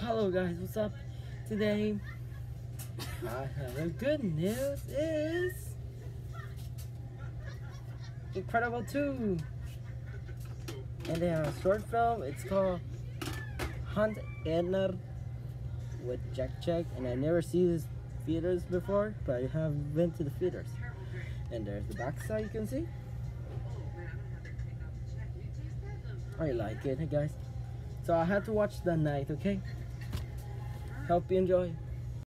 Hello guys, what's up? Today? I have uh, a good news is Incredible 2 and they have a short film, it's called Auntie Edna with Jack Jack. And I never see this theaters before but I have been to the theaters. And there's the back side you can see. I like it, hey guys. So I had to watch the night, okay? Hope you enjoy.